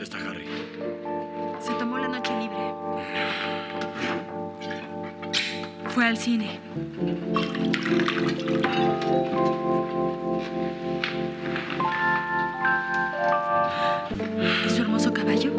¿Dónde está Harry? Se tomó la noche libre. Fue al cine. ¿Y su hermoso caballo?